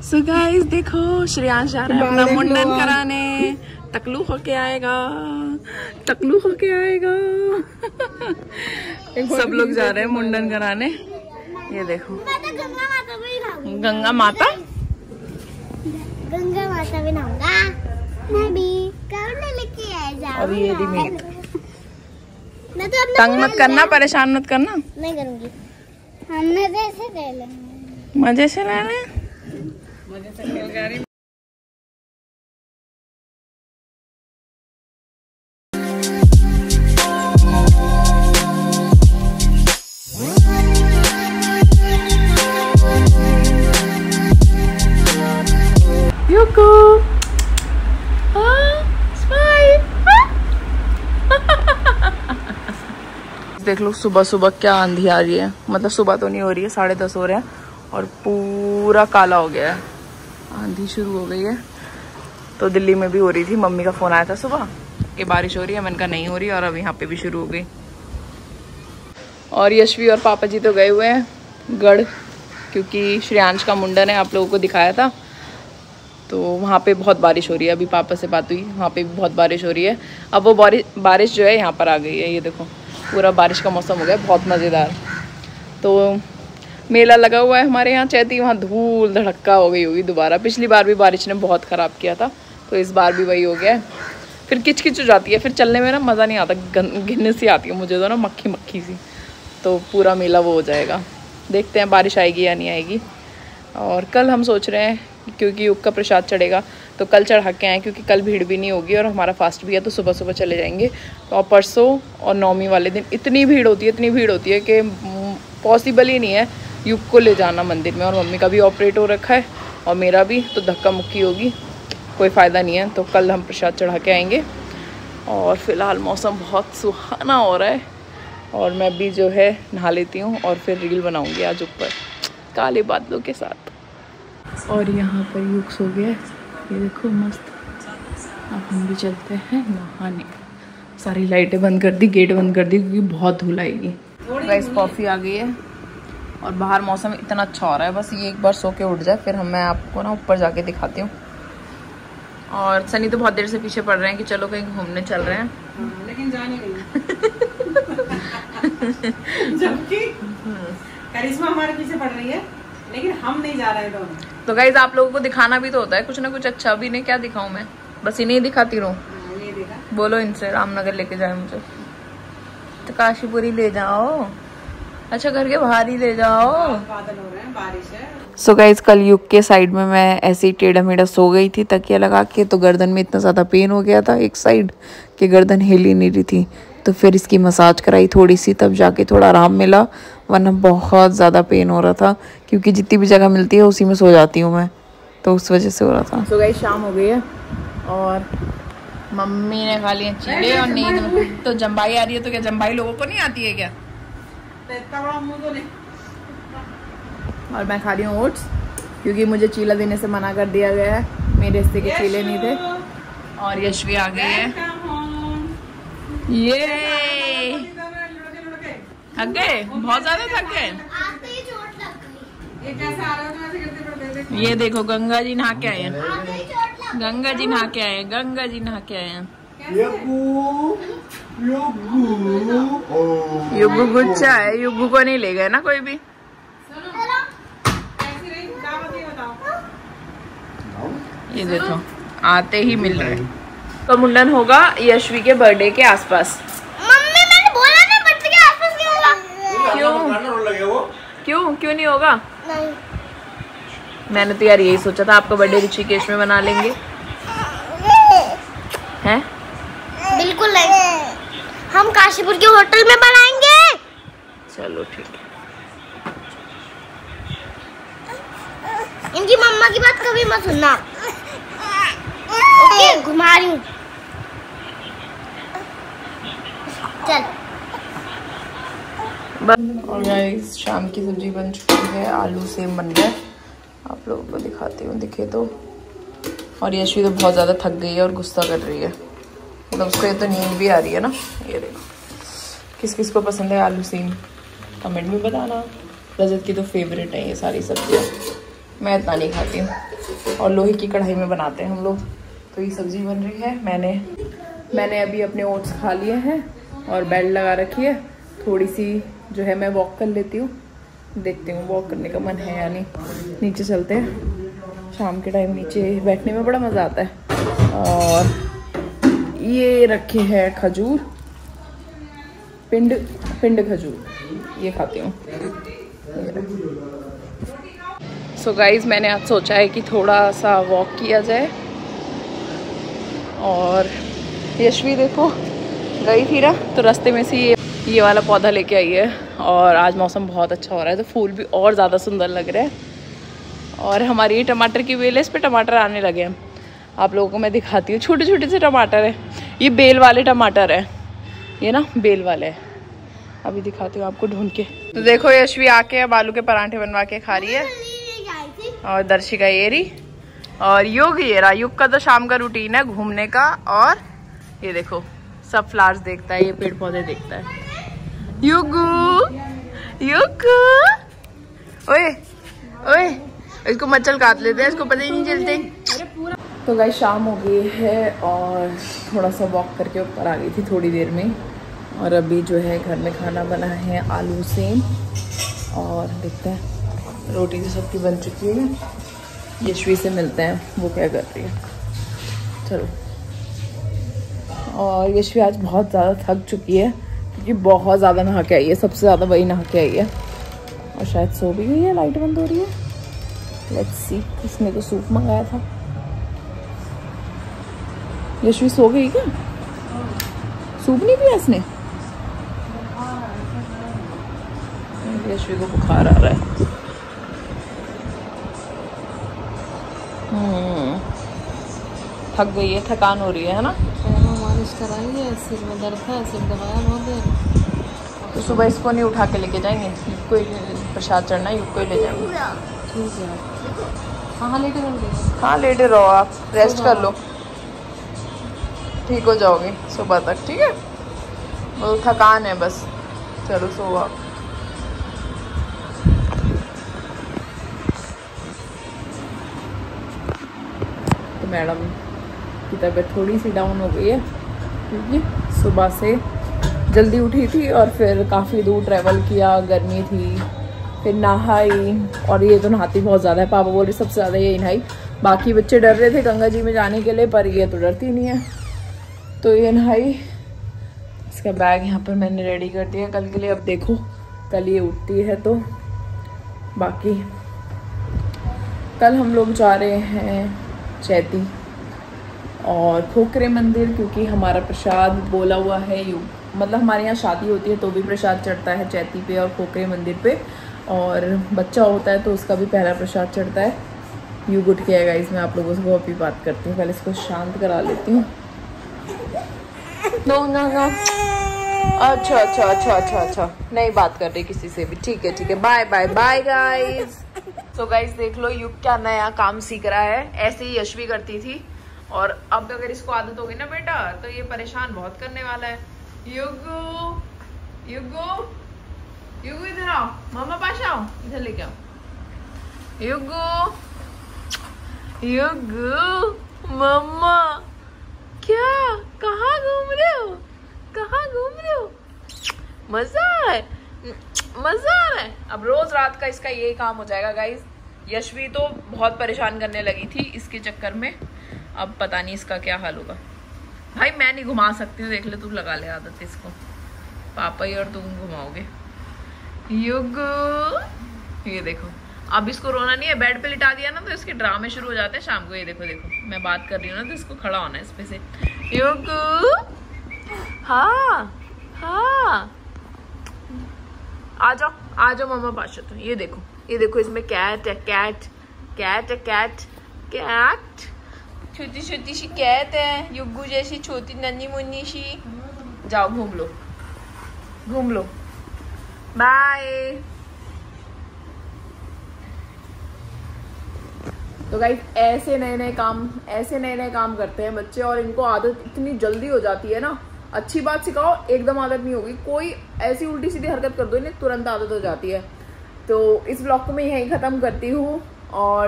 So guys देखो श्रेयांश जा रहा है अपना मुंडन कराने। टकलू होके आएगा। टकलू होके आएगा। सब लोग जा रहे हैं मुंडन कराने। ये देखो। तो गंगा माता भी गंगा माता? भी नहाऊँगा। मैं भी कपड़े लेके और ये रिमेक मैं तो तंग मत करना परेशान मत करना। नहीं करूँगी। हमने तो ऐसे ले लेंगे। मज़े से Yuko. Ah. देख लो सुबह सुबह क्या आंधी आ रही है मतलब सुबह तो नहीं हो रही है, साढ़े दस हो रहे हैं और पूरा काला हो गया है आंधी शुरू हो गई है। तो दिल्ली में भी हो रही थी। मम्मी का फ़ोन आया था सुबह। कि बारिश हो रही है, मैंने कहा नहीं हो रही और अब यहाँ पे भी शुरू हो गई। और यशवी और पापा जी तो गए हुए हैं गढ़, क्योंकि श्रेयांश का मुंडन है, आप लोगों को दिखाया था। तो वहाँ पे बहुत बारिश हो रही है। अभी पापा से बात हुई, वहाँ पे भी बहुत बारिश हो रही है। अब वो बारिश बारिश जो है यहाँ पर आ गई है, ये देखो। पूरा बारिश का मौसम हो गया, बहुत मज़ेदार। तो मेला लगा हुआ है हमारे यहाँ, चैती वहाँ धूल धड़क्का हो गई होगी दोबारा। पिछली बार भी बारिश ने बहुत ख़राब किया था तो इस बार भी वही हो गया है। फिर किच किच हो जाती है, फिर चलने में ना मज़ा नहीं आता घिन सी आती है मुझे तो ना मक्खी मक्खी सी। तो पूरा मेला वो हो जाएगा। देखते हैं बारिश आएगी या नहीं आएगी। और कल हम सोच रहे हैं, क्योंकि युग का प्रसाद चढ़ेगा तो कल चढ़ा के आएँ, क्योंकि कल भीड़ भी नहीं होगी और हमारा फास्ट भी है तो सुबह सुबह चले जाएँगे। तो और परसों और नौमी वाले दिन इतनी भीड़ होती है, इतनी भीड़ होती है कि पॉसिबल ही नहीं है युग को ले जाना मंदिर में और मम्मी का भी ऑपरेट हो रखा है और मेरा भी तो धक्का मुक्की होगी। कोई फ़ायदा नहीं है तो कल हम प्रसाद चढ़ा के आएँगे। और फ़िलहाल मौसम बहुत सुहाना हो रहा है और मैं भी जो है नहा लेती हूँ और फिर रील बनाऊँगी आज ऊपर, काले बादलों के साथ। और यहाँ पर युग सो गया ये देखो मस्त। अब हम भी चलते हैं नहाने। सारी लाइटें बंद कर दी, गेट बंद कर दी, क्योंकि बहुत धूल आएगी। गाइस कॉफ़ी आ गई है। और बाहर मौसम इतना अच्छा हो रहा है बस ये एक बार सो के उठ जाए फिर हम मैं आपको ना ऊपर जाके दिखाती हूँ। और सनी तो बहुत देर से पीछे पड़ रहे हैं कि चलो कहीं घूमने चल रहे हैं। लेकिन जाने नहीं जबकि करिश्मा हमारे पीछे पड़ रही है लेकिन हम नहीं जा रहे दोनों। तो गाइज़ आप लोगों को दिखाना भी तो होता है कुछ ना कुछ अच्छा भी नहीं क्या दिखाऊँ मैं? बस इन्हें ही दिखाती रहूँ। हाँ, बोलो इनसे रामनगर लेके जाए मुझे। तो काशीपुरी ले जाओ। अच्छा घर के बाहर ही ले जाओ। बादल हो रहे हैं बारिश है। सो गाइज़ कल युग के साइड में मैं ऐसे ही टेढ़ा मेढ़ा सो गई थी तकिया लगा के तो गर्दन में इतना ज़्यादा पेन हो गया था एक साइड कि गर्दन हिल ही नहीं रही थी। तो फिर इसकी मसाज कराई थोड़ी सी तब जाके थोड़ा आराम मिला वरना बहुत ज़्यादा पेन हो रहा था क्योंकि जितनी भी जगह मिलती है उसी में सो जाती हूँ मैं। तो उस वजह से हो रहा था। सो गाइज़ शाम हो गई है और मम्मी ने खा लिए चीड़े और नींद तो जम्बाई आ रही है तो क्या जम्बाई लोगों को नहीं आती है क्या? और मैं खा रही हूँ ओट्स क्योंकि मुझे चीला देने से मना कर दिया गया है। मेरे हिस्से के चीले नहीं थे। और यशवी आ गई है। ये! थक गए? बहुत ज़्यादा थक गए? आते ही चोट लग गई ये तो देख। ये देखो गंगा जी नहा के आए हैं। गंगा जी नहा के आए हैं गंगा जी नहा के आए हैं। युगु गुच्छा है युगु को नहीं ले गए ना कोई भी? ये देखो आते ही मिल रहे तो मुंडन होगा यशवी के बर्थडे के आसपास। मम्मी मैंने बोला ना बच्चे के आसपास क्यों होगा? क्यों? क्यों? क्यों नहीं होगा? नहीं। मैंने तो यार यही सोचा था आपका बर्थडे ऋषिकेश में मना लेंगे। हैं? बिल्कुल नहीं। हम काशीपुर के होटल में बनाएँगे। चलो ठीक है। इनकी मम्मा की बात कभी मत सुनना। ओके घुमा रही हूँ। चल। और गाइस शाम की सब्ज़ी बन चुकी है आलू सेम बन गया आप लोगों को दिखाती हूँ दिखे तो। और यशवी तो बहुत ज़्यादा थक गई है और गुस्सा कर रही है। मतलब उसको ये तो नींद भी आ रही है ना? ये देखो। किस किस को पसंद है आलू सीम? कमेंट में बताना। रजत की तो फेवरेट है ये सारी सब्ज़ियाँ। मैं इतना नहीं खाती हूँ। और लोहे की कढ़ाई में बनाते हैं हम लोग। तो ये सब्ज़ी बन रही है। मैंने मैंने अभी अपने ओट्स खा लिए हैं और बेल्ट लगा रखी है। थोड़ी सी जो है मैं वॉक कर लेती हूँ। देखती हूँ वॉक करने का मन है या नहीं। नीचे चलते हैं। शाम के टाइम नीचे बैठने में बड़ा मज़ा आता है। और ये रखे हैं खजूर। पिंड पिंड खजूर। ये खाती हूँ। सो गाइज़ मैंने आज सोचा है कि थोड़ा सा वॉक किया जाए। और यशवी देखो, गई थी ना तो रास्ते में से ये ये वाला पौधा लेके आई है। और आज मौसम बहुत अच्छा हो रहा है तो फूल भी और ज़्यादा सुंदर लग रहे हैं। और हमारी टमाटर की बेल है, इस पर टमाटर आने लगे हैं। आप लोगों को मैं दिखाती हूँ। छोटे छोटे से टमाटर है। ये बेल वाले टमाटर है। ये ना बेल वाले है। अभी दिखाती हूँ आपको ढूंढ के। तो देखो, यशवी आके अब आलू के परांठे बनवा के खा रही है। और दर्शिका ये रही। और युग ये रहा। युग का तो शाम का रूटीन है घूमने का। और ये देखो, सब फ्लावर्स देखता है, ये पेड़ पौधे देखता है। युगु, युग। ओए ओए, इसको मच्छर काट लेते हैं, इसको पता ही नहीं चलते। तो गाय शाम हो गई है और थोड़ा सा वॉक करके ऊपर आ गई थी थोड़ी देर में। और अभी जो है घर में खाना बना है आलू सेम। और देखते हैं, रोटी तो सबकी बन चुकी है। यशवी से मिलते हैं, वो क्या कर रही है। चलो। और यशवी आज बहुत ज़्यादा थक चुकी है, क्योंकि बहुत ज़्यादा नहा के आई है, सबसे ज़्यादा वही नहा के आई है। और शायद सो भी गई है लाइट बंद हो रही है। लेट्स सी इसने तो सूप मंगाया था। यशवी सो गई क्या? सूप नहीं पिया इसने? यशवी को बुखार आ रहा है। हम्म। थक गई है थकान हो रही है ना? मालिश कराई है सिर में दर्द था सिर दबाया बहुत देर। तो सुबह इसको नहीं उठा के लेके जाएँगे? युग को ही प्रसाद चढ़ना युग को ही ले जाएँगे। ठीक है। हाँ लेटे रहो हाँ लेटे रहो आप? रेस्ट कर लो। ठीक हो जाओगे सुबह तक, ठीक है? वो थकान है बस। चलो सो आप तो मैडम की तबीयत थोड़ी सी डाउन हो गई है, क्योंकि सुबह से जल्दी उठी थी और फिर काफ़ी दूर ट्रैवल किया, गर्मी थी, फिर नहाई, और ये तो नहाती बहुत ज़्यादा है, पापा बोल रहे सबसे ज़्यादा ये नहाई। बाकी बच्चे डर रहे थे गंगा जी में जाने के लिए, पर ये तो डरती नहीं है। तो ये नहाई इसका बैग यहाँ पर मैंने रेडी कर दिया कल के लिए। अब देखो, कल ये उठती है तो बाकी कल हम लोग जा रहे हैं चैती और खोखरे मंदिर क्योंकि हमारा प्रसाद बोला हुआ है यू मतलब हमारे यहाँ शादी होती है तो भी प्रसाद चढ़ता है चैती पे और खोखरे मंदिर पे और बच्चा होता है तो उसका भी पहला प्रसाद चढ़ता है। यू गुट किया गाइस इसमें आप लोगों से वो अभी बात करती हूँ। पहले इसको शांत करा लेती हूँ। नो नो नो अच्छा अच्छा अच्छा अच्छा अच्छा. नहीं बात कर रही किसी से भी. ठीक है ठीक है. बाय बाय बाय गाइस तो गाइस देख लो, युग क्या नया काम सीख रहा है. ऐसे ही यशवी करती थी. और अब अगर इसको आदत होगी ना बेटा तो ये परेशान बहुत करने वाला है. युगो युगो युगो इधर आओ. मामा पास आओ. इधर लेके आओ. युगो युगो मम्मा क्या? कहाँ घूम रहे हो? कहाँ घूम रहे हो? मज़ा है। मज़ा है। अब रोज रात का इसका यही काम हो जाएगा गाइज़ यशवी तो बहुत परेशान करने लगी थी इसके चक्कर में। अब पता नहीं इसका क्या हाल होगा। भाई, मैं नहीं घुमा सकती हूँ। देख ले, तू लगा ले आदत इसको। पापा ही और तुम घुमाओगे। युग! ये देखो। अब इसको रोना नहीं है, बेड पे लिटा दिया ना तो इसके ड्रामे शुरू हो जाते हैं। शाम को, ये देखो देखो, मैं बात कर रही हूँ ना तो इसको खड़ा होना है इस पे से। युग! हाँ हाँ। आ जाओ आ जाओ मामा पास तो ये देखो ये देखो, इसमें कैट है, कैट कैट है, कैट कैट। छोटी छोटी सी कैट है युग्गू जैसी छोटी नन्नी मुन्नी सी। जाओ, घूम लो घूम लो। बाय। तो गाइस ऐसे नए नए काम, ऐसे नए नए काम करते हैं बच्चे और इनको आदत इतनी जल्दी हो जाती है ना। अच्छी बात सिखाओ, एकदम आदत नहीं होगी। कोई ऐसी उल्टी सीधी हरकत कर दो, इन्हें तुरंत आदत हो जाती है। तो इस ब्लॉग को मैं यहीं ख़त्म करती हूँ और